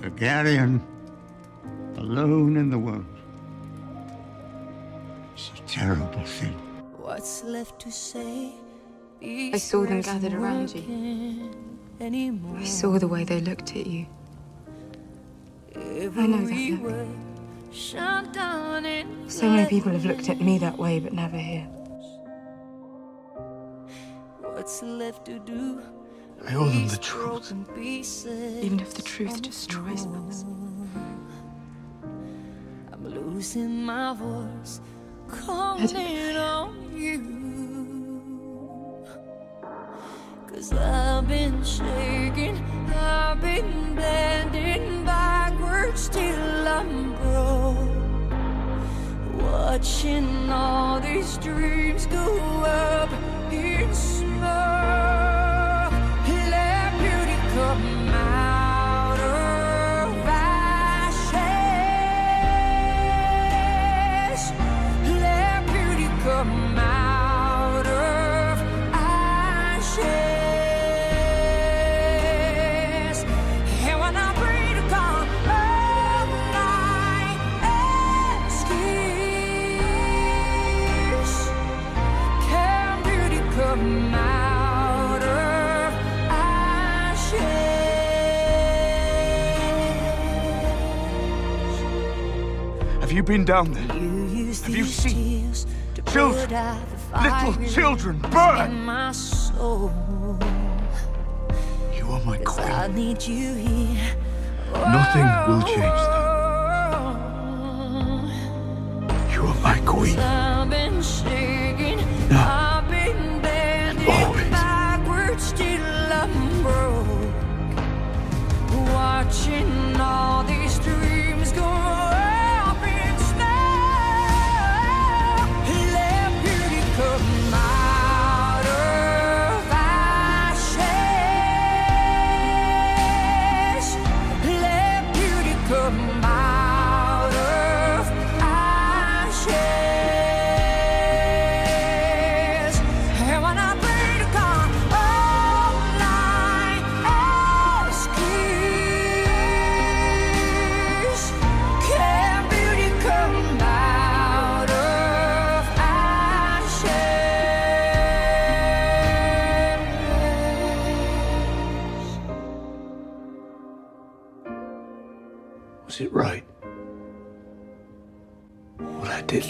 Targaryen, alone in the world. It's a terrible thing. What's left to say? I saw them gathered around you. Anymore. I saw the way they looked at you. I know that look. So many people have looked at me that way, but never here. What's left to do? I owe them the truth. Even if the truth destroys us. I'm losing my voice, calling on you. Cause I've been shaking, I've been bending backwards till I'm broke. Watching all these dreams go up in smoke. Have you been down there? You Have you seen children, put out the little children burn? in my soul. You are my 'Cause I queen. need you here. Nothing will change that. Broke. Watching all these dreams go up in smoke. Let beauty come out of ashes. Let beauty come Was it right? What I did?